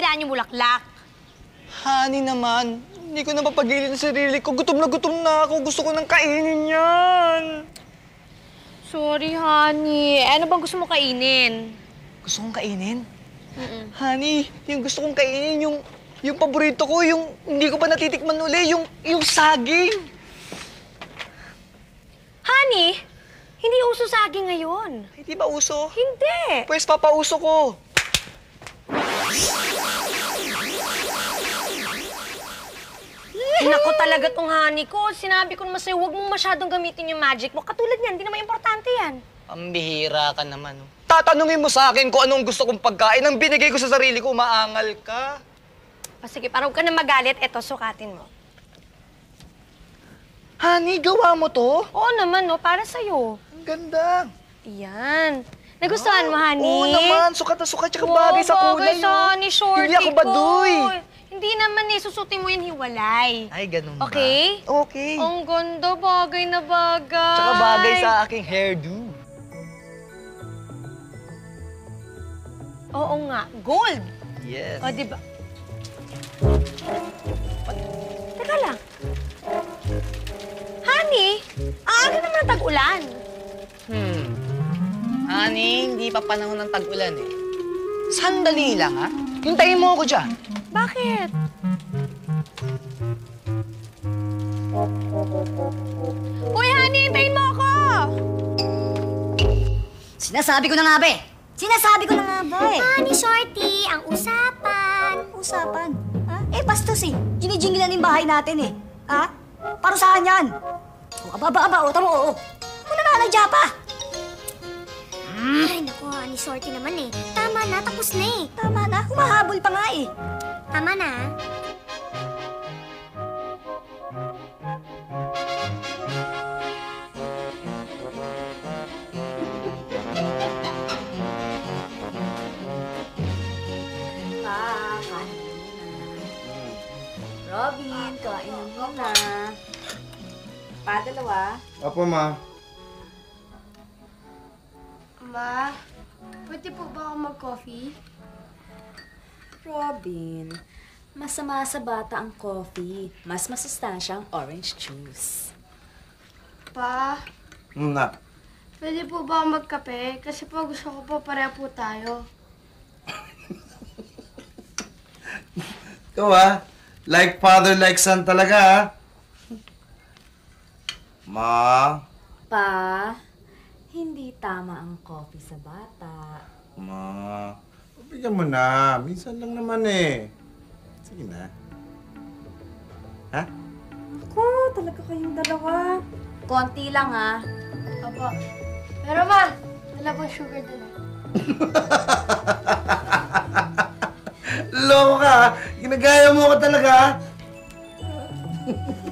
Dinidilaan yung bulaklak? Honey naman, hindi ko na mapagilin ang sarili ko. Gutom na gutom na ako. Gusto ko nang kainin yan. Sorry, honey. Ano bang gusto mo kainin? Gusto kong kainin? Mm-mm. Honey, yung gusto kong kainin, yung, yung paborito ko, yung hindi ko pa natitikman uli, yung, yung saging. Honey, hindi uso saging ngayon. Ay, di ba uso? Hindi. Pwes, papauso ko. Nako talaga tong honey ko. Sinabi ko naman sa'yo, huwag mong masyadong gamitin yung magic mo. Katulad niyan, hindi naman importante yan. Pambihira ka naman. oh. Tatanungin mo sa akin kung anong gusto kong pagkain. Ang binigay ko sa sarili ko, maangal ka. O sige, para huwag ka na magalit, eto, sukatin mo. Honey, gawa mo to? Oo naman, no, para sa'yo. Ang ganda. Yan. Nagustuhan mo, honey? Oo naman, sukat na sukat, tsaka bagay sa kulay. bagay sa honey, shorty Hindi ako baduy. ko. Hindi naman eh, susutin mo yan hiwalay. Ay, ganun ba? Okay? Okay. Ang ganda, bagay na bagay. Tsaka bagay sa aking hairdo. Oo nga, gold. Yes. O, di ba? Teka lang. Honey, ang aga naman ang tag-ulan. Hmm. Honey, hindi pa panahon ng tag-ulan eh. Sandali lang, ha? Hintayin mo ako dyan. Bakit? Uy, honey, hintayin mo ako! Sinasabi ko na nga ba eh. Sinasabi ko na nga ba eh. Honey Shorty, ang usapan. Usapan. Ha? Eh, bastos eh. Ginijingilan yung bahay natin eh. Ha? Parusahan yan. O, aba, aba, aba. O, tamo, o. Kung nananadya pa. Ay, Honey Shorty naman eh. Tama na, tapos na eh. Tama na. Humahabol pa nga eh. Tama na. Robin, kain na muna. Pa, dalawa. Opo. Ma, pwede po ba ako mag-coffee? Robin, masama sa bata ang coffee. Mas masustansya ang orange juice. Pa, na. pwede po ba ako magkape? Kasi po gusto ko po pareha po tayo. Ikaw ah. Like father, like son talaga ah. Ma. Pa, hindi tama ang coffee sa bata. Ma. Bigyan mo na. Minsan lang naman eh. Sige na. Ha? Ko, talaga kayong dalawa. Konti lang ah. Opo. Pero ma, wala po sugar din eh. Loko ka ah. Ginagaya mo ko talaga ah.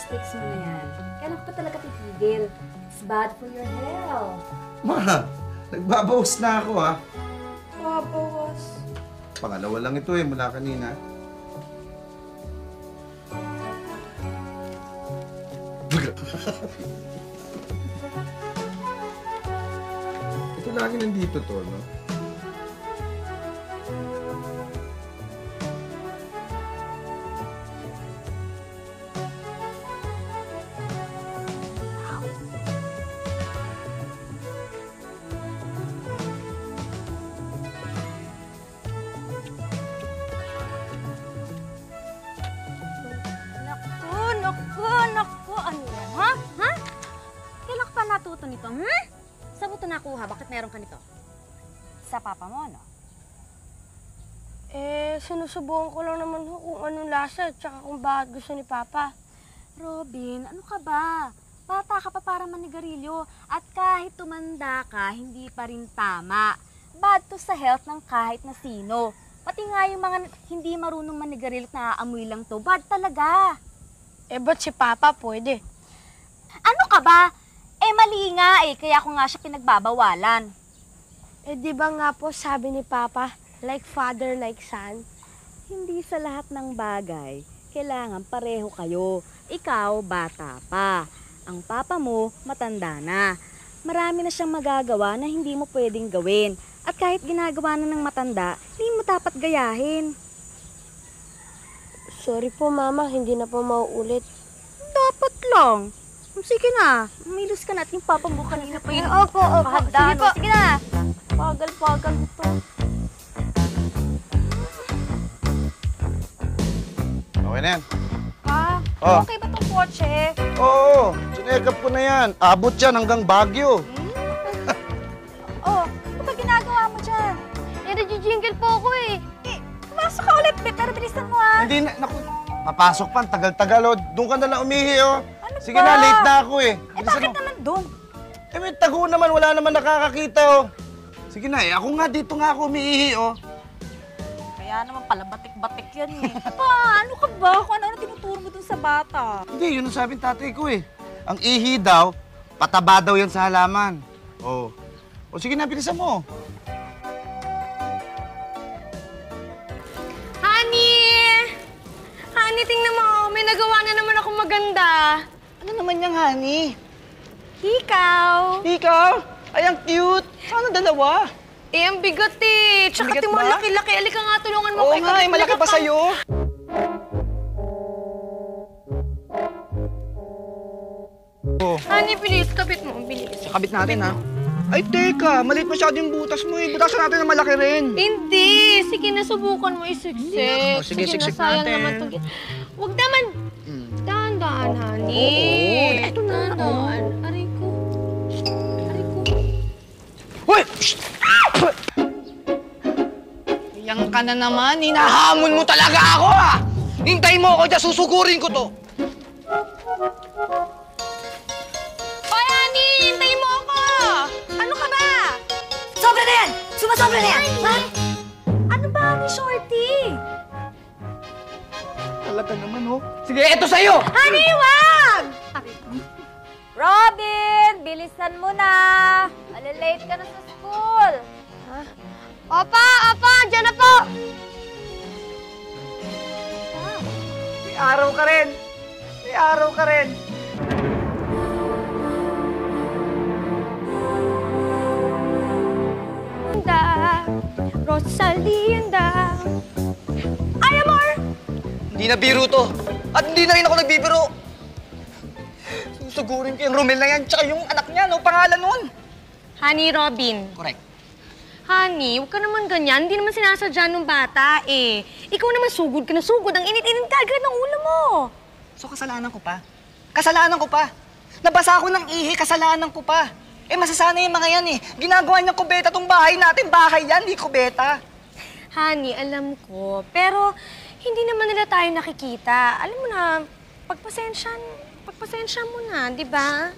Sticks mo na yan. Kailan ko pa talaga titigil? It's bad for your health. Ma, nagbabawas na ako ah. Papawas. Pangalawa lang ito eh, mula kanina. ito lagi nandito to, no? Sinusubukan ko lang naman ho kung anong lasa at saka kung bakit gusto ni Papa. Robin, ano ka ba? Bata ka pa para manigarilyo. At kahit tumanda ka, hindi pa rin tama. Bad to sa health ng kahit na sino. Pati nga yung mga hindi marunong manigarilyo at naaamoy lang to, bad talaga. Eh, ba't si Papa pwede? Ano ka ba? Eh, mali nga eh, kaya ko nga siya pinagbabawalan. Eh, di ba nga po sabi ni Papa, Like father, like son? Hindi sa lahat ng bagay, kailangan pareho kayo. Ikaw, bata pa. Ang papa mo, matanda na. Marami na siyang magagawa na hindi mo pwedeng gawin. At kahit ginagawa na ng matanda, hindi mo dapat gayahin. Sorry po, Mama. Hindi na po mauulit. Dapat lang. Sige na, umilos ka na at yung papa mo kanina pa yun. Opo, opo. Mahanda, Sige po. Sige na. Pagal-pagal ito. Okay na yan. Pa, Oh. okay ba tong kotse? Oo, sinekap ko na yan. Abot yan hanggang Baguio. Oh, ano ba ginagawa mo dyan? Eh, nag-jingle po ako eh. Eh, pumasok ka ulit, be, pero bilisan mo ah. Hindi na, naku, papasok pa, ang tagal-tagal oh. Doon ka na lang umihi oh. Ano Sige ba? na, late na ako eh. Eh, Bilisan bakit mo. naman doon? Eh, may tago naman, wala naman nakakakita oh. Sige na eh, ako nga dito nga ako umiihi oh. Kaya naman pala batik-batik yan eh. pa, ano ka ba? Kung ano-ano tinuturo mo dun sa bata. Hindi, yun ang sabi ng tatay ko eh. Ang ihi daw, pataba daw yan sa halaman. Oh. O sige na, bilisan mo. Honey! Honey, tingnan mo. May nagawa na naman ako maganda. Ano naman yung honey? Ikaw. Ikaw? Ay, ang cute. Sana dalawa. Eh, ang bigat eh. Tsaka Bigat mo, laki-laki. Alika nga, tulungan mo Oo ko. nga, eh, malaki pa sa'yo. Honey, bilis. Kapit mo. Bilis. Kabit natin, ha? Ay, teka. Maliit masyado yung butas mo, eh. Butasan natin na malaki rin. Hindi. Sige na, subukan mo isiksik. Oh, sige, siksik na, sayang natin. naman to. Huwag naman. Mm. Dahan-dahan, honey. Oo, Ito na. Dahan-dahan. Aray ko. Aray ko. Hoy! Yang ka na naman. Hinahamon mo talaga ako, ha? Hintay mo ako dyan. Susugurin ko to. Hoy, honey! Hintayin mo ako! Ano ka ba? Sobra na yan! Sumasobra na yan! Ha? Ano ba ni Shorty? Talaga naman, oh. Sige, eto sa'yo! Honey, wag! Robin, bilisan mo na. Malilate ka na sa. Opa, opa, dyan na po. May araw ka rin. May araw ka rin. Da, Rosalinda. Ay, amor! Hindi na biro to. At hindi na rin ako nagbibiro. Susugurin ko yung Romel na yan, tsaka yung anak niya, no? Pangalan nun. Honey Robin. Correct. Honey, huwag ka naman ganyan. Hindi naman sinasadya nung bata eh. Ikaw naman sugod ka na sugod. Ang init-init kagad ng ulo mo. So, kasalanan ko pa. Kasalanan ko pa. Nabasa ako ng ihi, kasalanan ko pa. Eh, masasanay yung mga yan eh. Ginagawa niyang kubeta tong bahay natin. Bahay yan, di kubeta. Honey, alam ko. Pero hindi naman nila tayo nakikita. Alam mo na, pagpasensya, pagpasensya mo na, di ba?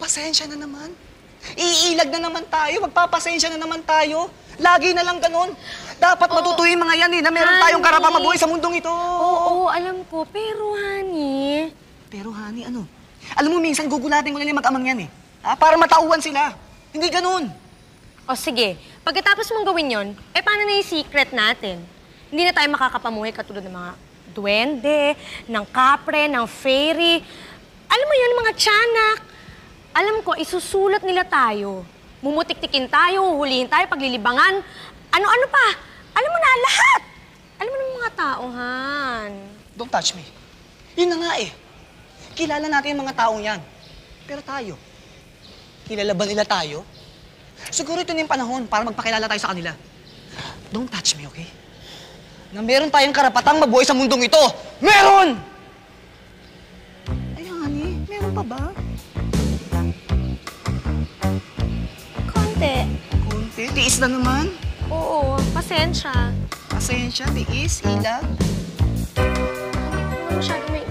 Pasensya na naman. Iilag na naman tayo. Magpapasensya na naman tayo. Lagi na lang ganun. Dapat matutuyo yung mga yan eh, na meron tayong Honey. karapang mabuhay sa mundong ito. Oo, alam ko. Pero, honey, Pero honey, ano? Alam mo, minsan gugulatin ko nila yung mag-amang yan eh. Ha? Para matauhan sila. Hindi ganun. O sige, pagkatapos mong gawin yon, eh paano na yung secret natin? Hindi na tayo makakapamuhay katulad ng mga duwende, ng kapre, ng fairy. Alam mo yun, mga tiyanak. Alam ko, isusulat nila tayo. Mumutik-tikin tayo, huhulihin tayo, paglilibangan. Ano-ano pa? Alam mo na, lahat! Alam mo ng mga tao, Han. Don't touch me. Yun na nga eh. Kilala natin yung mga taong yan. Pero tayo, kilala ba nila tayo? Siguro ito na yung panahon para magpakilala tayo sa kanila. Don't touch me, okay? Na meron tayong karapatang mabuhay sa mundong ito. Meron! Ay, honey, meron pa ba? Konti. Kunti, tiis na naman. Oo, pasensya. Pasensya, tiis, ilag. Huwag masyado may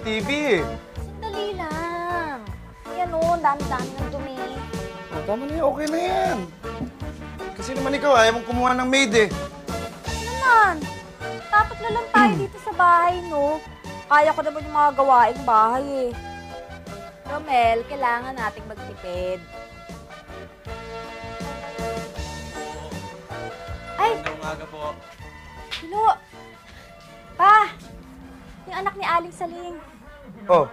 ng TV eh. Sandali lang. Yan o, dami-dami ng dumi. Oh, tama na yan, okay na yan. Kasi naman ikaw, ayaw mong kumuha ng maid eh. Ano naman? Dapat na lang tayo dito sa bahay, no? Kaya ko naman yung mga gawaing bahay eh. Romel, kailangan nating magtipid. Ay! umaga po. Hilo! Pa! Yung anak ni Aling Saling. Oh,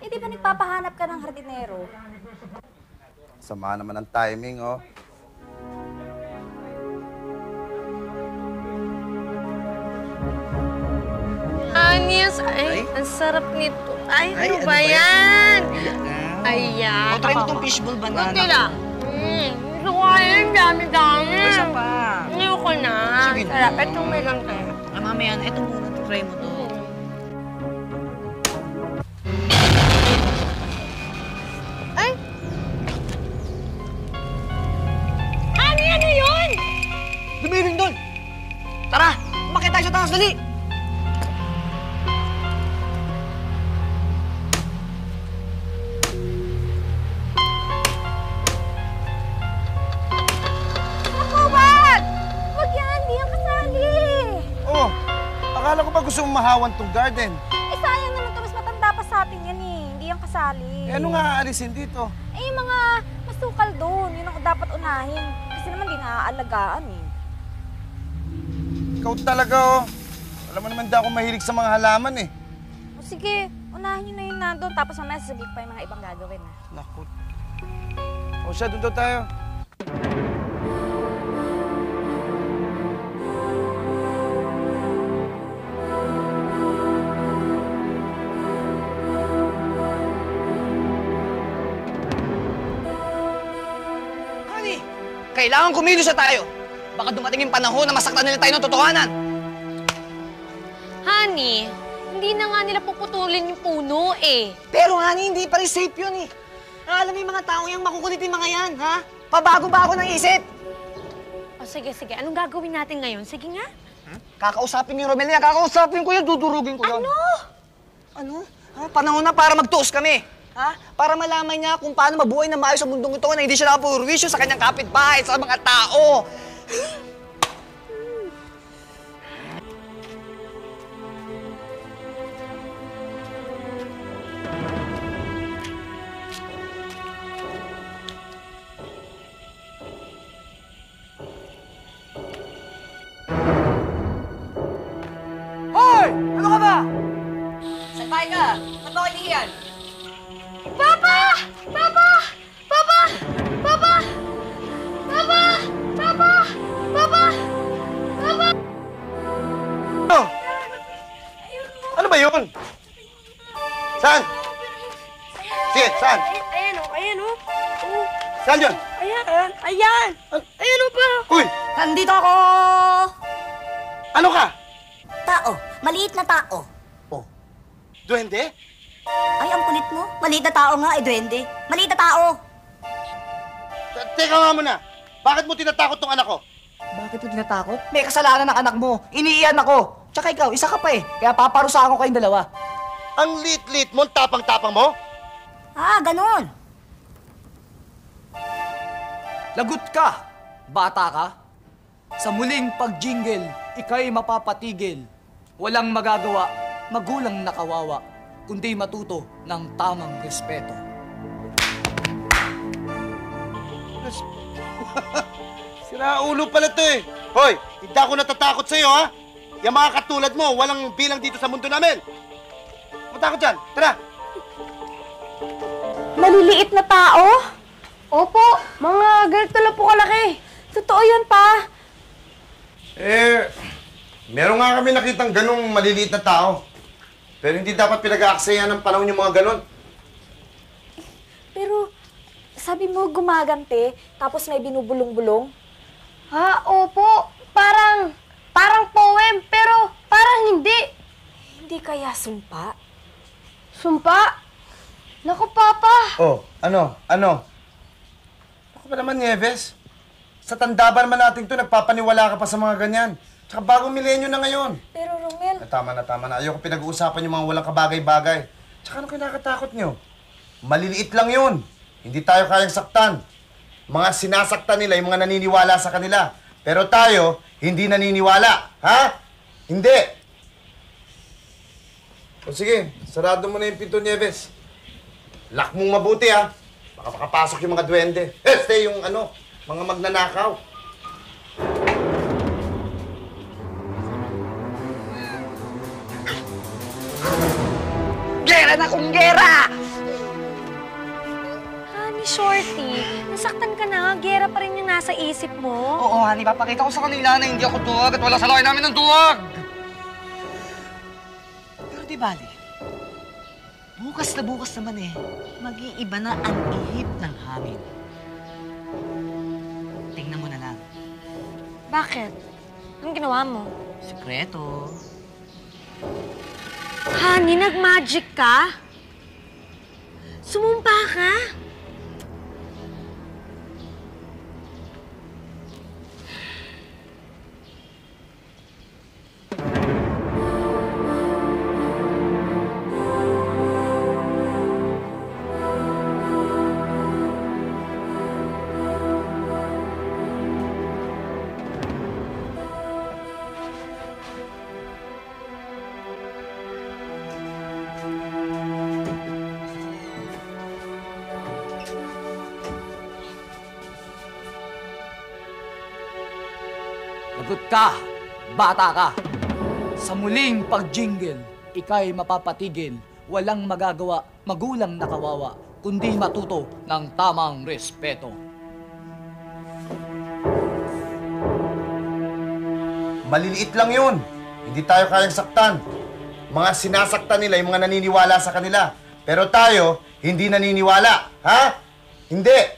Eh, di ba nagpapahanap ka ng hardinero? sama naman ang timing, oh. Anis, ay, ang sarap nito. Ay, Ay, ano ano ba ba yan? Ayan. O, try mo tong fishball banana. Kunti lang. Mm, gusto ko yan, dami-dami. Isa pa. Ayoko na. Sige na. Sarap. Itong may lang tayo. Ah, mamaya na. Ito muna. Try mo to. Garden? Eh, sayang naman to, mas matanda pa sa atin yan eh. Hindi yan kasali. Eh, ano nga aalisin dito? Eh, yung mga masukal doon, yun ang dapat unahin. Kasi naman di naaalagaan eh. Ikaw talaga, oh. Alam mo naman di ako mahilig sa mga halaman eh. O sige, unahin nyo na yun nandun, tapos mamaya sasabik pa yung mga ibang gagawin ah. Naku. O siya, doon daw tayo. Kailangan kumilos na tayo. Baka dumating yung panahon na masaktan nila tayo ng totohanan. Honey, hindi na nga nila puputulin yung puno eh. Pero honey, hindi pa rin safe yun eh. Alam mo yung mga taong yung makukulit yung mga yan, ha? Pabago-bago ng isip. O sige, sige. Anong gagawin natin ngayon? Sige nga. Kakausapin yung Romel niya, kakausapin ko yun, dudurugin ko yun. Ano? Ano? Ha? Panahon na para magtuos kami. Ha? Para malaman niya kung paano mabuhay na maayos sa mundong ito na hindi siya nakapurwisyo sa kanyang kapitbahay, sa mga tao. Papa! Papa! Papa! Papa! Papa! Papa! Papa! Ano? Ano ba yun? Saan? Sige, saan? Ayan o, ayan o. Oh, Saan yun? ayan, ayan. Ayan o pa. Uy! Nandito ako! Ano ka? Tao. Maliit na tao. Oh. Duwende? Ay, ang kulit mo. Maliit na tao nga, eh, duwende. Maliit na tao. Te- Teka nga muna. Bakit mo tinatakot tong anak ko? Bakit mo tinatakot? May kasalanan ng anak mo. Iniiyan ako. Tsaka ikaw, isa ka pa eh. Kaya paparusahan ko kayong dalawa. Ang lit-lit mo, ang tapang-tapang mo? Ah, ganun. Lagot ka, bata ka. Sa muling pagjingle, ikay mapapatigil. Walang magagawa, magulang nakawawa, kundi matuto ng tamang respeto. Sira ulo pala to eh. Hoy, hindi ako natatakot sa'yo ha. Yung mga katulad mo, walang bilang dito sa mundo namin. Matakot dyan. Tara. Maliliit na tao? Opo, mga ganito lang po kalaki. Totoo yun pa. Eh, meron nga kami nakitang ganong maliliit na tao. Pero hindi dapat pinag-aaksayan ng panahon yung mga ganon. Pero, sabi mo gumagante, tapos may binubulong-bulong? Ha, opo. Parang Em, pero parang hindi. Hindi kaya sumpa? Sumpa? Naku, Papa. Oh, ano? Ano? Ako ba naman, Nieves? Sa tanda ba naman natin to, nagpapaniwala ka pa sa mga ganyan? Tsaka bagong milenyo na ngayon. Pero Romel, Na tama na, tama na. Ayoko pinag-uusapan yung mga walang kabagay-bagay. Tsaka ano kinakatakot nyo? Maliliit lang yun. Hindi tayo kayang saktan. Mga sinasaktan nila yung mga naniniwala sa kanila. Pero tayo, hindi naniniwala. Ha? Hindi. O sige, sarado mo na yung pinto, Nieves. Lock mong mabuti, ha? Baka makapasok yung mga duwende. Eh, stay yung ano, mga magnanakaw. Gera na kung gera! Honey, Shorty, nasaktan ka na. Gera pa rin yung nasa isip mo. Oo, honey, papakita ko sa kanila na hindi ako duwag at wala sa laki namin ng duwag! Pero di bali, bukas na bukas naman eh, mag-iiba na ang ihip ng hangin. Tingnan mo na lang. Bakit? Anong ginawa mo? Sekreto. Honey, nag-magic ka? Sumumpa ka? Lagot ka, bata ka. Sa muling pagjingle, ikay mapapatigil, walang magagawa, magulang na kawawa, kundi matuto ng tamang respeto. Maliliit lang yun. Hindi tayo kayang saktan. Mga sinasaktan nila yung mga naniniwala sa kanila. Pero tayo, hindi naniniwala. Ha? Hindi.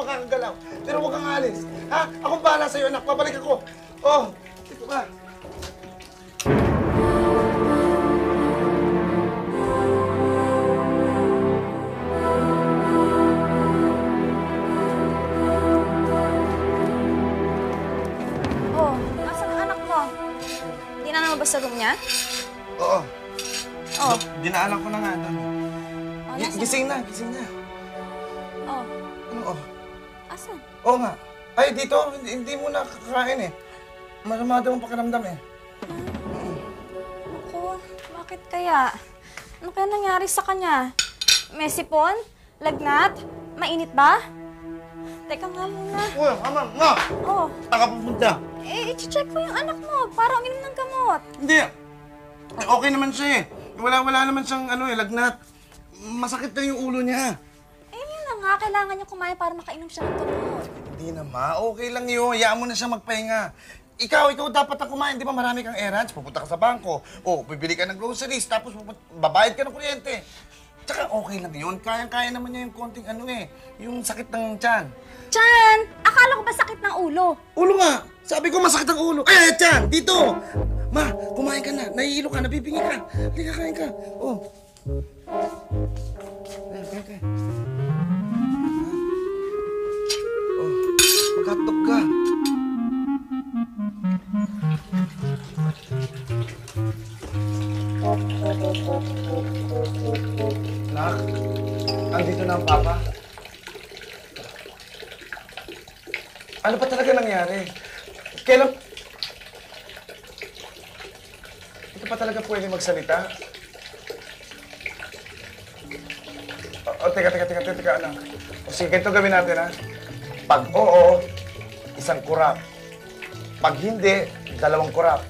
Makakagalaw. Pero huwag kang aalis. Ha? Akong bahala sa'yo, anak. Babalik ako. Oh, dito ka. Oh, nasan ang anak mo? Hindi na naman ba sa room niya? Oo. Oh, Dinaalan ko na nga. Dami. oh? Gising na, gising na. Oo nga. Ay, dito, hindi, hindi mo na kakain eh. Masama daw ang pakiramdam eh. Ako, bakit kaya? Ano kaya nangyari sa kanya? May sipon? Lagnat? Mainit ba? Teka nga muna. Uy, ama, nga! Oh, Taka pupunta. eh, i-check ko yung anak mo para uminom ng gamot. Hindi. Eh, Okay naman siya eh. Wala, wala naman siyang ano eh, lagnat. Masakit na yung ulo niya. Eh, yun na nga, kailangan niya kumain para makainom siya ng gamot. Hindi na ma, okay lang yun. Hayaan mo na siya magpahinga. Ikaw, ikaw dapat na kumain. Di ba marami kang errands? Pupunta ka sa bangko. O, bibili ka ng groceries. Tapos babayad ka ng kuryente. Tsaka okay lang yun. Kayang-kaya naman niya yung konting ano eh. Yung sakit ng tiyan. Chan! Akala ko ba sakit ng ulo? Ulo nga! Sabi ko masakit ang ulo. Ay, tiyan! Dito! Ma, kumain ka na. Nahihilo ka, nabibingi ka. Halika, kain ka. Oh. Kain, kain. Ang papa. Ano pa talaga nangyari? Kailan... Ito pa talaga pwede magsalita? O, o, teka, teka, teka, teka, teka, anak. O sige, ganito gawin natin, ha? Pag oo, isang kurap. Pag hindi, dalawang kurap.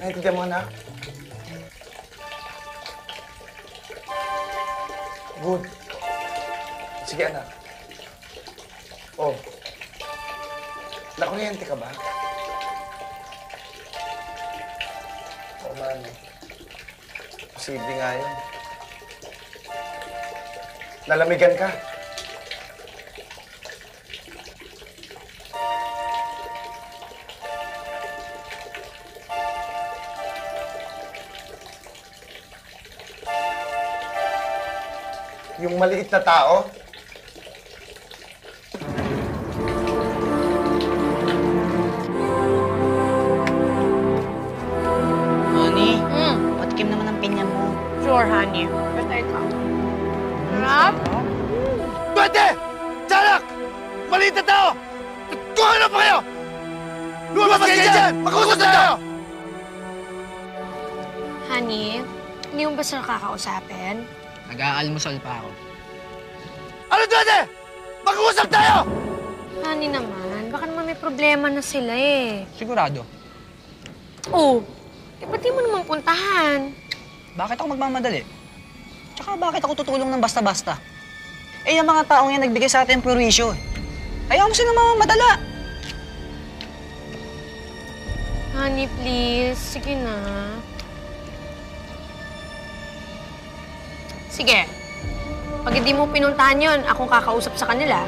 Naintindihan mo, anak? Good. Sige, anak. Oh. Nakuryente ka ba? Oo, man. Posible nga yun. Lalamigan ka. Yung maliit na tao, honey. Basta ikaw. Sarap? Pwede! Tiyanak! Maliit na tao! Kung ano pa kayo! Lumabas kayo dyan! Mag-usap na tayo! Honey, hindi mo ba sila kakausapin? Nag-aalmusal pa ako. Ano pwede? Mag-usap tayo! Honey naman, baka naman may problema na sila eh. Sigurado. Oh, eh ba't di mo naman puntahan? Bakit ako magmamadali? Tsaka bakit ako tutulong ng basta-basta? Eh, yung mga taong yan nagbigay sa atin ng perwisyo. Ayaw mo sila mamamadala. Honey, please. Sige na. Sige. Pag hindi mo pinuntahan yun, akong kakausap sa kanila.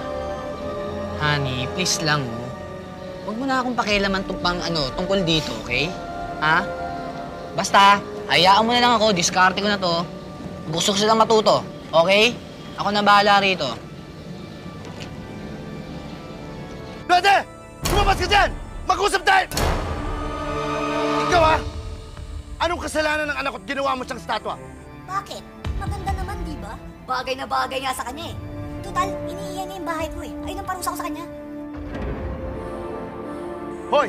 Honey, please lang, oh. Huwag mo na akong pakialaman tupang ano, tungkol dito, okay? Ha? Basta, hayaan mo na lang ako, diskarte ko na to. Gusto ko silang matuto, okay? Ako na bahala rito. Pwede! Lumabas ka dyan! Mag-usap tayo! Ikaw, ha? Anong kasalanan ng anak ko't ginawa mo siyang statwa? Bakit? Maganda naman, di ba? Bagay na bagay nga sa kanya eh. Total, iniiyan niya yung bahay ko eh. Ayun ang parusa ko sa kanya. Hoy!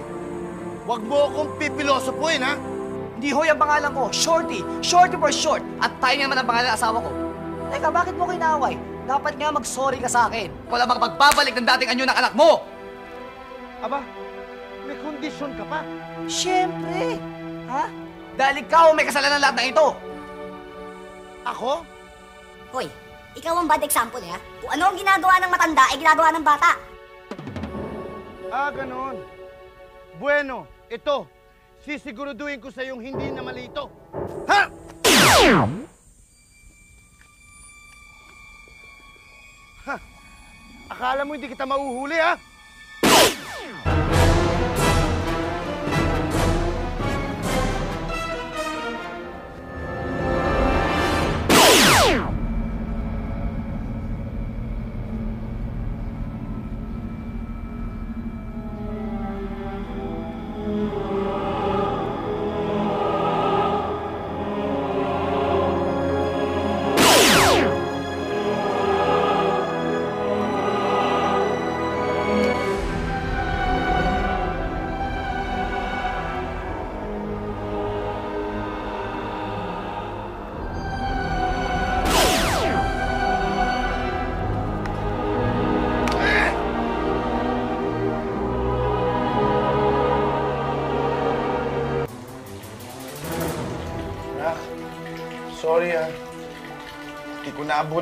Huwag mo akong pipilosopuin, ha? Hindi hoy ang pangalan ko, Shorty. Shorty for short. At tayo naman ang pangalan ng asawa ko. Teka, bakit mo ko inaaway? Dapat nga mag-sorry ka sa akin. Wala makapagbabalik ng dating anyo ng anak mo. Aba, may kondisyon ka pa. Siyempre. Ha? Dahil ikaw may kasalanan lahat ng ito. Ako? Hoy, ikaw ang bad example eh ha. Kung ano ang ginagawa ng matanda, ay ginagawa ng bata. Ah, ganon. Bueno, ito. Sisiguraduhin ko sa yung hindi na mali ito. Ha? Ha? Akala mo hindi kita mauhuli, ha?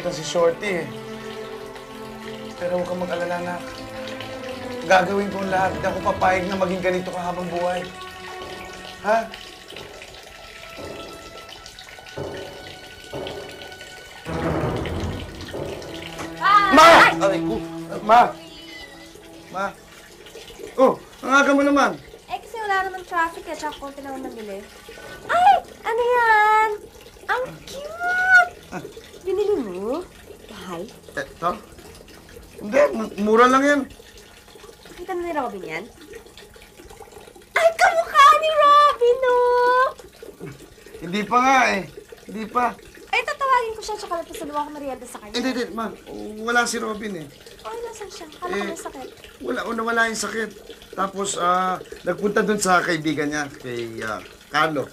Naabutan si Shorty eh. Pero huwag kang mag-alala, nak. Gagawin ko ang lahat. Hindi ako papayag na maging ganito ka habang buhay. Ha? Ma! Aray ko. Ma! Ma! Oh, ang aga mo naman. Eh, kasi wala naman traffic eh, tsaka konti naman nabili. Ay! Ano yan? Ang cute! Binili mo? Bahay? Eto? Hindi, mu- mura lang yan. Nakita na ni Robin yan? Ay, kamukha ni Robin, no! Hindi pa nga eh. Hindi pa. Ay, Patayin ko siya, tsaka napasaluwa ko merienda sa kanya. Hindi, hindi, ma. Wala si Robin eh. Okay, nasan siya? Kala ko Eh, may sakit. Wala, wala, wala yung sakit. Tapos, ah, nagpunta dun sa kaibigan niya, kay ah, Carlo.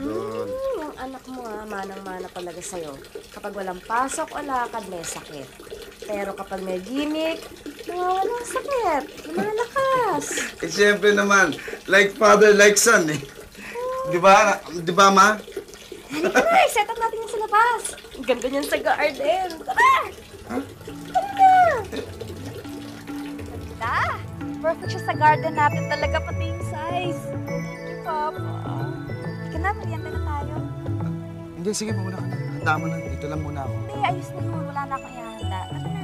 Doon. Hmm, yung anak mo ah, manang-mana talaga sa'yo. Kapag walang pasok o lakad, may sakit. Pero kapag may gimmick, nawawala ang sakit. Lumalakas. Eh, siyempre naman, like father, like son eh. Di ba? Di ba, ma? Halika na, set up natin yan sa labas. Ganda niyan sa garden. Tara! Tara na! Ganda! Perfect siya sa garden natin talaga, pati yung size. Thank you, Papa. Halika na, merienda na. Hindi, sige, mauna ka na. Handa mo na. Dito lang muna ako. Hindi, ayos na yun. Wala na akong ihahanda. Tara na.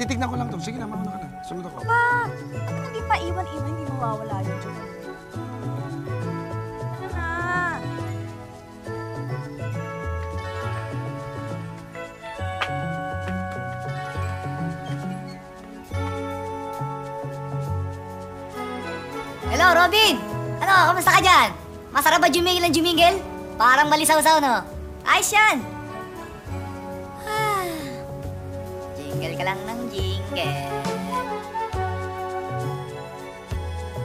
Titignan ko lang to. Sige na, mauna ka na. Sunod ako. Pa! Bakit hindi pa iwan-iwan, hindi mawawala yun. Tara na. Hello, Robin! Ano, kamusta ka dyan? Masarap ba jumingil ang jumingil? Parang malisaw-saw, no? Ayos yan! Ah, jingle ka lang ng jingle.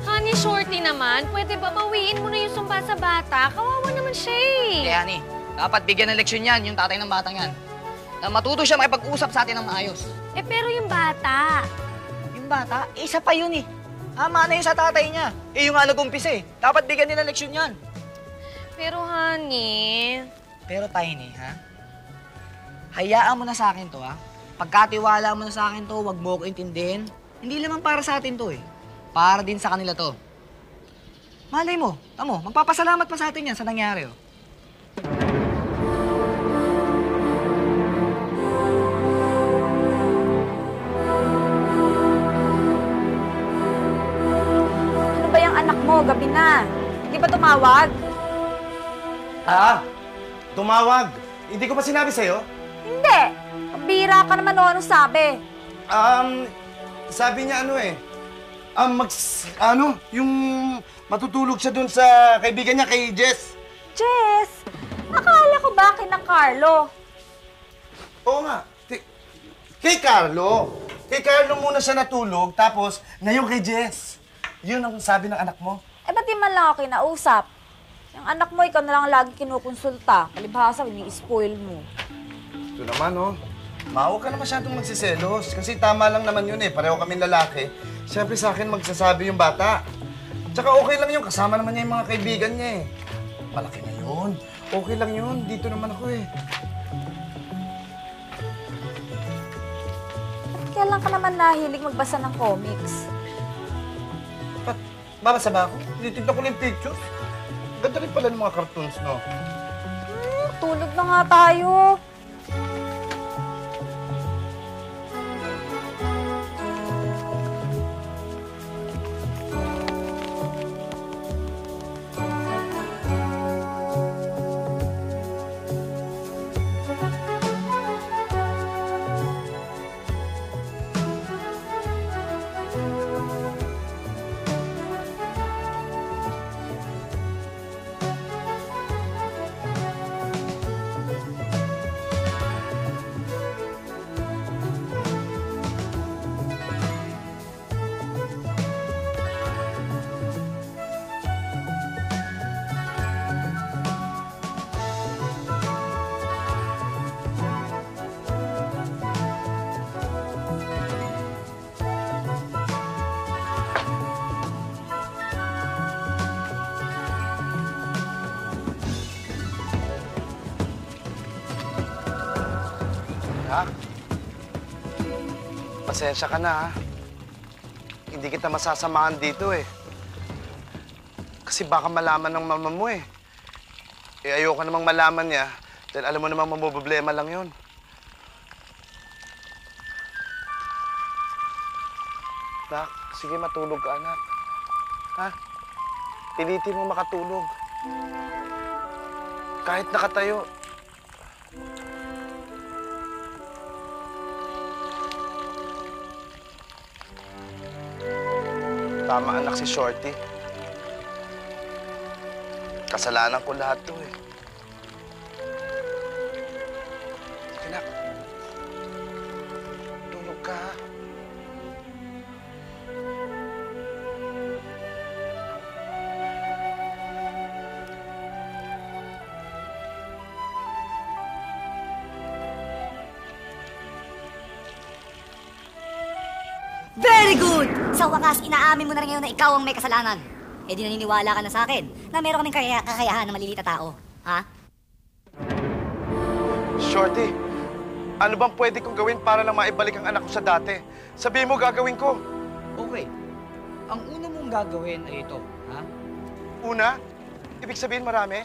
Honey, shorty naman. Pwede ba bawiin mo na yung sumpa sa bata? Kawawa naman siya eh. Kaya ni, dapat bigyan ng leksyon yan, yung tatay ng batang yan. Na matuto siya makipag-usap sa atin ng maayos. Eh, pero yung bata. Yung bata, eh, isa pa yun eh. Ama na yun sa tatay niya. Eh, yung nga nag-umpisa eh. Dapat bigyan din ng leksyon yan. Pero, honey... Pero Tiny, ha? Hayaan mo na sa akin to, ha? Pagkatiwala mo na sa akin to, wag mo ko intindihin. Hindi naman para sa atin to, eh. Para din sa kanila to. Malay mo, tamo, magpapasalamat pa sa atin yan sa nangyari, oh. Ano ba yung anak mo? Gabi na. Di ba tumawag? Ah, tumawag. Hindi ko pa sinabi sa'yo? Hindi. Bira ka naman o ano sabi. Um, sabi niya ano eh. Um, mag, ano, yung matutulog siya dun sa kaibigan niya kay Jess. Jess, akala ko ba kina Carlo? Oo nga. Ti- Kay Carlo. Kay Carlo muna siya natulog, tapos ngayon kay Jess. Yun ang sabi ng anak mo. Eh, ba't di man lang ako kinausap? Yung anak mo, ikaw na lang lagi kinukonsulta. Palibhasa, ini-spoil mo. Ito naman, oh. Ma, huwag ka na masyadong magsiselos. Kasi tama lang naman yun eh. Pareho kami lalaki. Siyempre sa akin magsasabi yung bata. Tsaka okay lang yun. Kasama naman niya yung mga kaibigan niya eh. Malaki na yun. Okay lang yun. Dito naman ako eh. Ba't kailan ka naman nahilig magbasa ng comics? Ba't? Babasa ba ako? Tinitignan ko lang yung pictures. Ganda rin pala ng mga cartoons, no? Hmm, tulog na nga tayo. Pasensya ka na, ha? Hindi kita masasamahan dito, eh. Kasi baka malaman ng mama mo, eh. Eh, ayoko namang malaman niya dahil alam mo namang mamboblema lang yun. Nak, sige matulog ka, anak. Ha? Pilitin mo makatulog. Kahit nakatayo, Tama anak si Shorty. Kasalanan ko lahat to eh. Anak, tulog ka. Very good! Sa wakas, inaamin mo na rin ngayon na ikaw ang may kasalanan. Eh di naniniwala ka na sa akin na meron kaming kaya kakayahan na tao. Ha? Shorty, ano bang pwede kong gawin para lang maibalik ang anak ko sa dati? Sabihin mo gagawin ko. Okay. Ang una mong gagawin ay ito, ha? Una, ibig sabihin marami?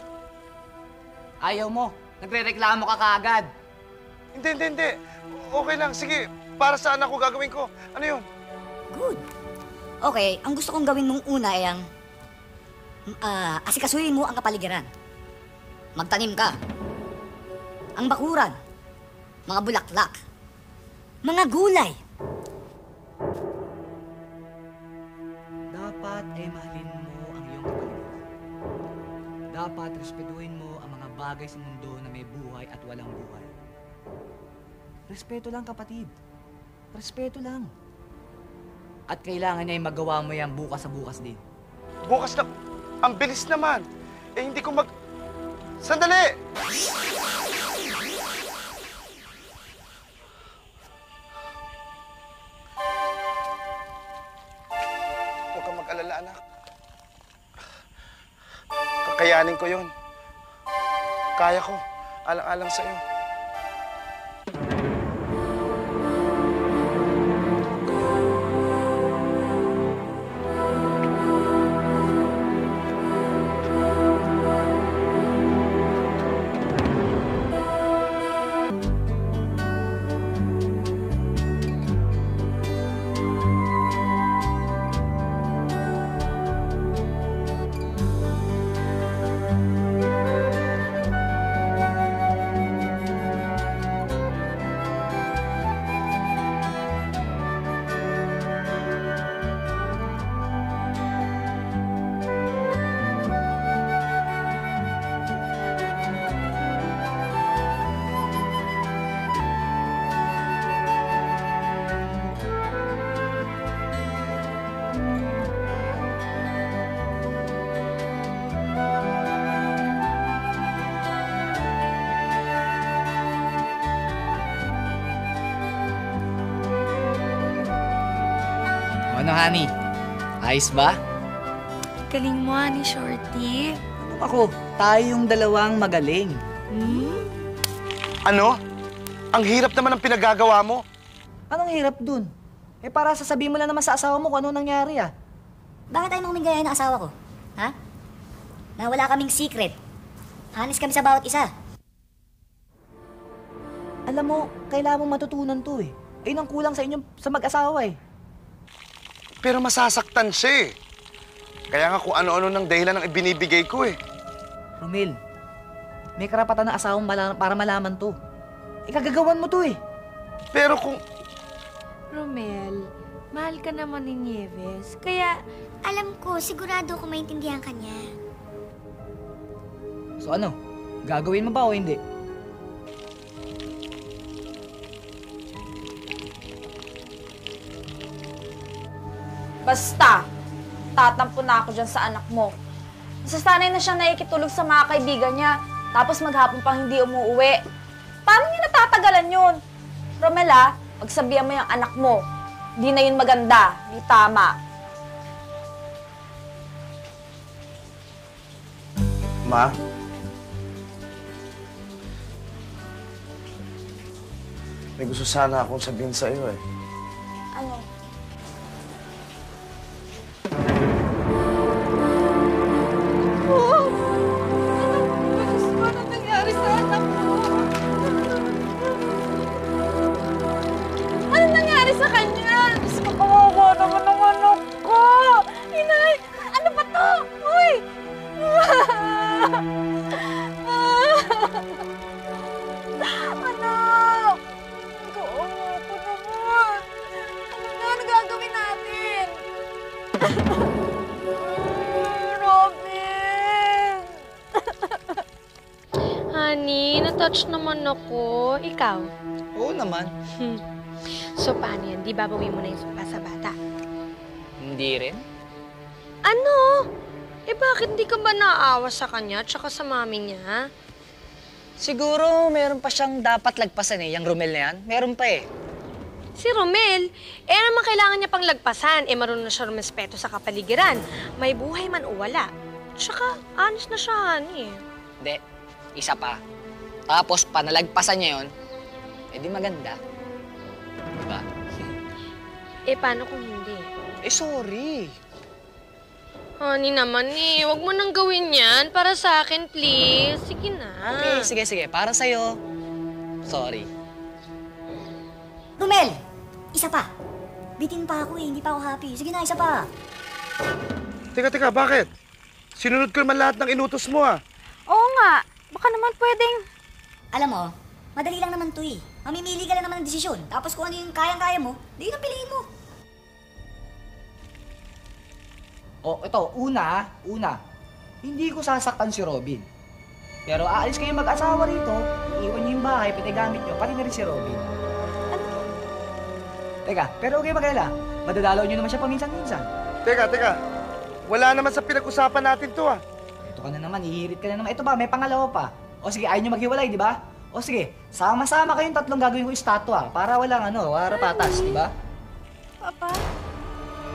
Ayaw mo. Nagre-reklamo ka kaagad. Hindi, hindi, hindi. Okay lang, sige. Para sa anak ko gagawin ko. Ano yun? Good. Okay, ang gusto kong gawin mong una ay ang... ah, asikasuhin mo ang kapaligiran. Magtanim ka. Ang bakuran. Mga bulaklak. Mga gulay. Dapat ay mahalin mo ang iyong kapaligiran. Dapat respetuhin mo ang mga bagay sa mundo na may buhay at walang buhay. Respeto lang kapatid. Respeto lang. At kailangan niya ay magawa mo yan bukas sa bukas din. Bukas na... Ang bilis naman. Eh, hindi ko mag... Sandali! Huwag kang mag-alala, anak. Kakayanin ko yun. Kaya ko. Alang-alang sa'yo. Ano, honey? Ayos ba? Galing mo, ni Shorty. Ako, tayong dalawang magaling. Ano? Ang hirap naman ng pinagagawa mo. Anong hirap dun? Eh para sasabihin mo lang naman sa asawa mo kung ano nangyari ah. Bakit tayo maming gayahin ng asawa ko? Ha? Na wala kaming secret. Honest kami sa bawat isa. Alam mo, kailangan mong matutunan to eh. Ayun ang kulang sa inyo sa mag-asawa eh. Pero masasaktan siya eh. Kaya nga kung ano-ano ng dahilan ang ibinibigay ko eh. Romel, may karapatan na asawang mala- para malaman to. Ikagagawan mo to eh. Pero kung... Romel, mahal ka naman ni Nieves. Kaya, Alam ko, sigurado ko maintindihan ka niya. So ano, gagawin mo ba o hindi? Basta, tatampo na ako dyan sa anak mo. Nasasanay na siyang nakikitulog sa mga kaibigan niya, tapos maghapon pang hindi umuuwi. Paano niya natatagalan yun? Romela, pagsabihan mo yung anak mo, di na yun maganda, di tama. Ma? May gusto sana akong sabihin sa iyo eh. Paano yan? Di babawi mo na yung sumpa sa bata? Hindi rin. Ano? Eh, bakit di ka ba naawa sa kanya tsaka sa mami niya? Siguro meron pa siyang dapat lagpasan eh, yung Romel na yan. Meron pa eh. Si Romel, eh naman kailangan niya pang lagpasan, eh marunong na siya rumespeto sa kapaligiran. May buhay man o wala. Tsaka, honest na siya, honey. Hindi. Isa pa. Tapos panalagpasan niya yon, eh di maganda. Eh, paano kung hindi? Eh sorry. Honey naman eh, wag mo nang gawin yan. Para sa akin, please. Sige na. Okay, sige, sige. Para sa'yo. Sorry. Romel! Isa pa. Bitin pa ako eh, hindi pa ako happy. Sige na, isa pa. Teka, teka, bakit? Sinunod ko naman lahat ng inutos mo ah. Oo nga, baka naman pwedeng... Alam mo, madali lang naman to eh. Mamimili ka lang naman ng desisyon. Tapos kung ano yung kayang-kaya mo, di yun ang piliin mo. O, ito, una, una, hindi ko sasaktan si Robin. Pero aalis kayo mag-asawa rito, iiwan niyo yung bahay, pati gamit niyo, pati na rin si Robin. Ano? Teka, pero okay magkala. Madadalaw niyo naman siya paminsan-minsan. Teka, teka. Wala naman sa pinag-usapan natin to ah. Ito ka na naman, ihirit ka na naman. Ito ba, may pangalawa pa. O sige, ayaw niyo maghiwalay, di ba? O sige, sama-sama kayong tatlong gagawin ko estatwa para walang ano, wara patas, di ba? Papa?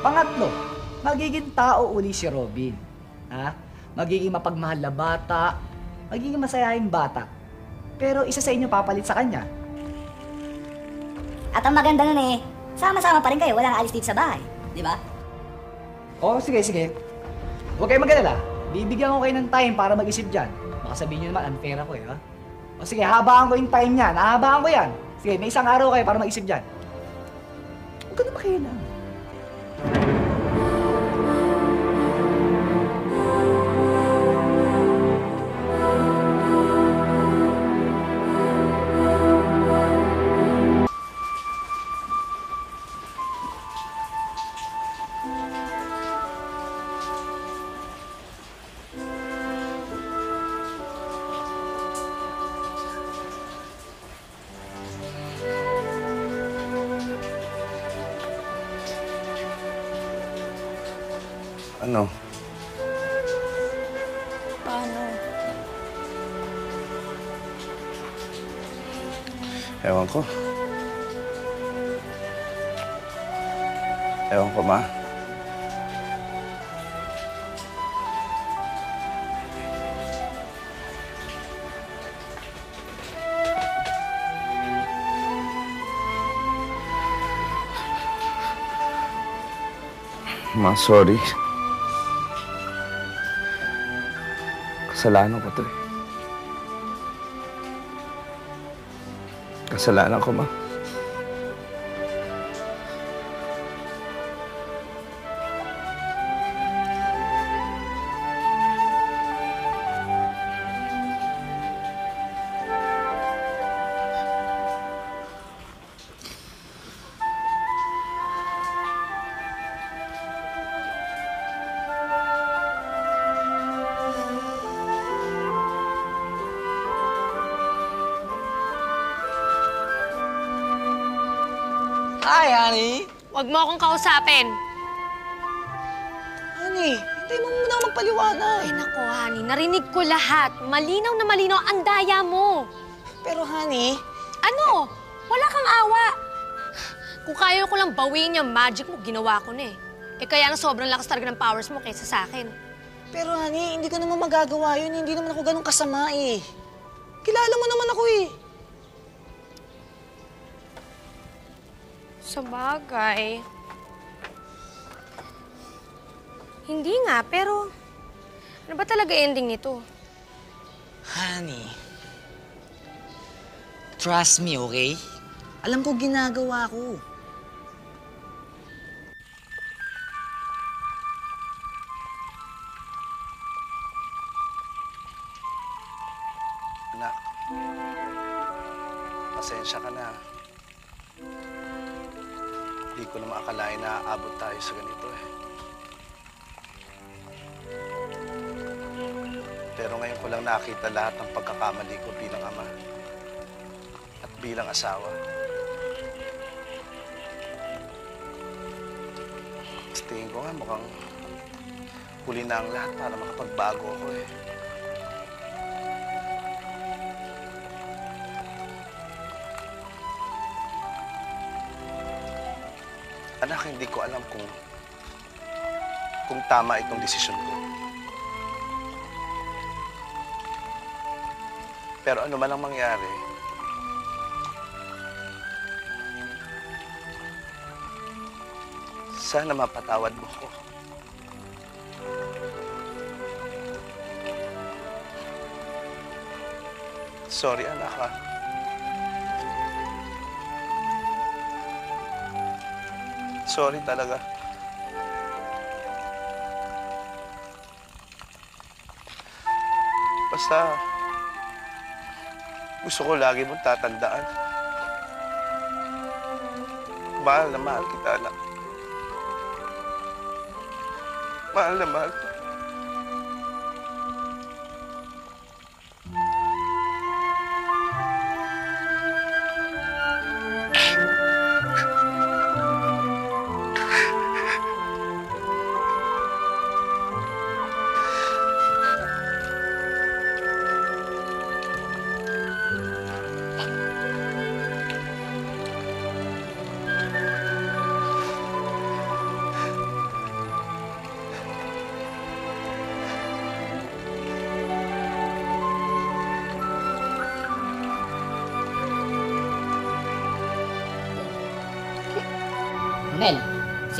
Pangatlo, magiging tao uli si Robin. Ha? Magiging mapagmahal na bata, magiging masayahin bata. Pero isa sa inyo papalit sa kanya. At ang maganda nun eh, sama-sama pa rin kayo, walang alis dito sa bahay. Di ba? O sige, sige. Huwag kayong mag-alala. Bibigyan ko kayo ng time para mag-isip dyan. Baka sabihin nyo naman, unfair ako eh, ha? O sige, habaan ko yung time niyan. Hahabaan ko yan. Sige, may isang araw kayo para mag-isip dyan. Huwag ka na makialam. Sorry. Kasalanan ko to eh. Kasalanan ko, ma. Akong kausapin. Honey, hintay mo muna ako magpaliwanag. Ay, nako, honey. Narinig ko lahat. Malinaw na malinaw ang daya mo. Pero honey, Ano? Wala kang awa. Kung kaya ko lang bawiin yung magic mo, ginawa ko na eh. Eh kaya na sobrang lakas talaga ng powers mo kaysa sa akin. pero honey, hindi ko naman magagawa yun. Hindi naman ako ganun kasama eh. Kilala mo naman ako eh. Sa bagay. Hindi nga, pero... Ano ba talaga ending nito? Honey, trust me, okay? Alam ko ginagawa ko. Anak, pasensya ka na. Hindi ko naman akalain na aabot tayo sa ganito eh. Pero ngayon ko lang nakita lahat ng pagkakamali ko bilang ama at bilang asawa. Sa tingin ko nga mukhang huli na ang lahat para makapagbago ako eh. Anak, hindi ko alam kung kung tama itong desisyon ko. Pero ano man ang mangyari, sana mapatawad mo ko. Sorry, anak ha. Sorry talaga. Basta, gusto ko lagi mong tatandaan. Mahal na mahal kita, anak. Mahal na mahal kita.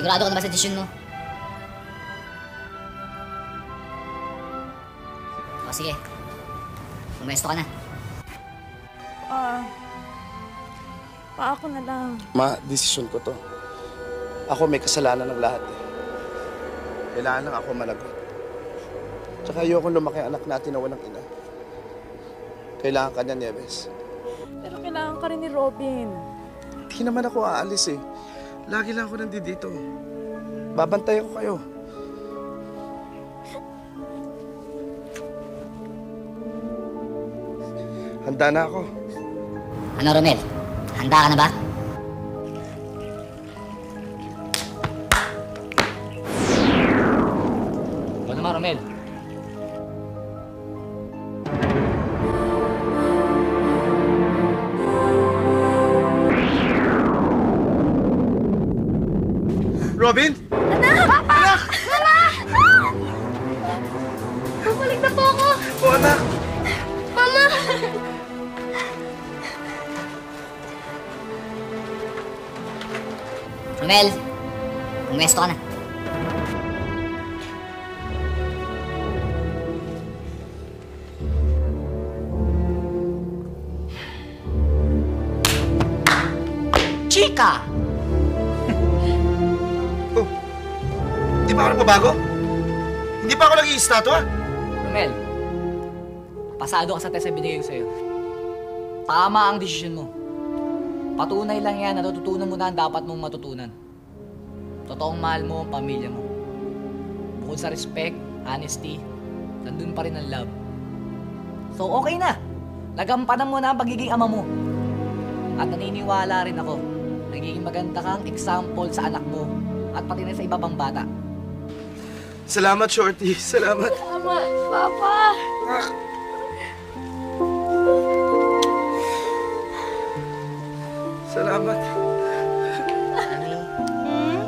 Sigurado ka na ba sa desisyon mo? O sige, pumesto ka na. Ah, pa ako na lang. Ma, desisyon ko to. Ako may kasalanan ng lahat eh. Kailangan lang ako managot. Tsaka ayoko lumaki ang anak natin na walang ina. Kailangan ka niya, Nieves. Pero kailangan ka rin ni Robin. Hindi naman ako aalis eh. Lagi lang ako nandito. Babantayan ko kayo. Handa na ako. Ano Romel, handa ka na ba? Robin! Naging estatwa? Romel, pasado ka sa test na binigay ko sa'yo. Tama ang desisyon mo. Patunay lang yan, natututunan mo na ang dapat mong matutunan. Totoong mahal mo ang pamilya mo. Bukod sa respect, honesty, nandun pa rin ang love. So okay na. Nagampanan mo na ang pagiging ama mo. At naniniwala rin ako, nagiging maganda kang example sa anak mo at pati na sa iba pang bata. Salamat, Shorty. Salamat. Tama, Papa! Salamat.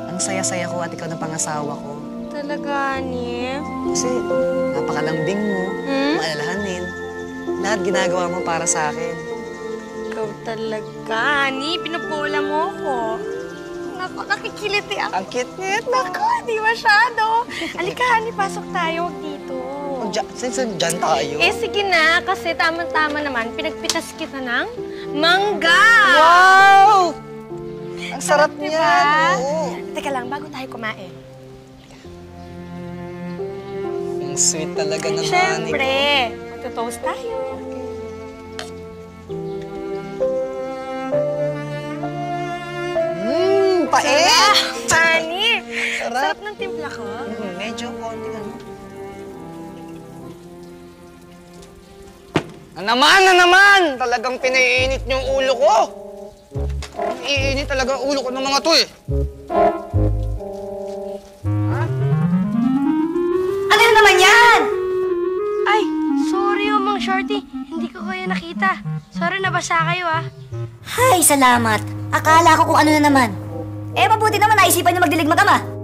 Ang saya-saya ko at ikaw ng pangasawa ko. Talaga, ni? Kasi napakalambing mo, Hmm? maalalahanin. Lahat ginagawa mo para sa akin. Ikaw talaga, ni. Pinupola mo ko. Naku, nakikiliti ako. Ang cute-cute. Naku, di masyado. Halika, ni, pasok tayo. Huwag dito. Since dyan tayo. Eh, sige na, kasi tama-tama naman, pinagpitas kita ng mangga! Wow! Ang sarap Diba? niyan. Oo. Teka lang, bago tayo kumain. Ang sweet talaga naman. Siyempre, magto-toast tayo. Sarap. Sarap ng timpla ko. Mm, medyo konti ano. Na naman, na naman! Talagang pinaiinit niyo yung ulo ko. Iinit talaga ang ulo ko ng mga to eh. Ano na naman yan? Ay, sorry oh, Mang Shorty. Hindi ko kayo nakita. Sorry, nabasa kayo ah. Hay, salamat. Akala ko kung ano na naman. Eh, mabuti naman naisipan niyo magdilig mag-ama.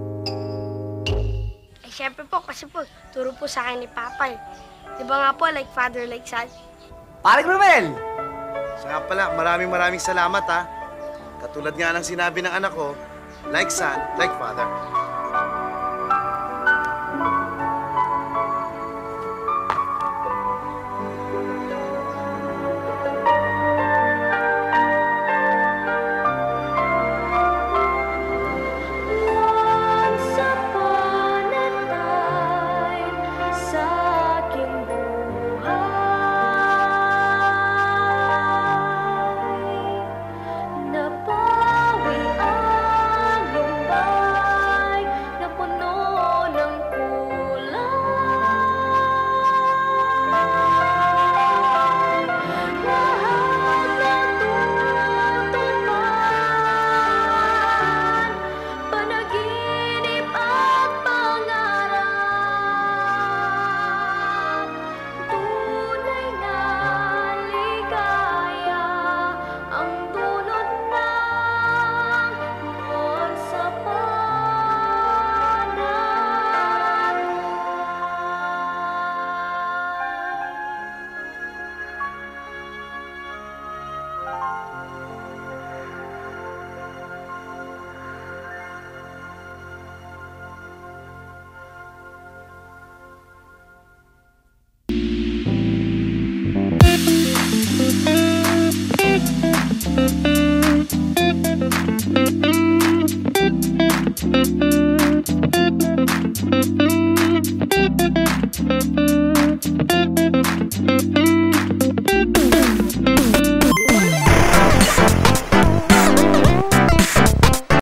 Syempre po, kasi po, turo po sa akin ni Papa eh. Di ba nga po, like father, like son? Pare Romel! Siya nga pala, maraming maraming salamat ha. Katulad nga ng sinabi ng anak ko, like son, like father.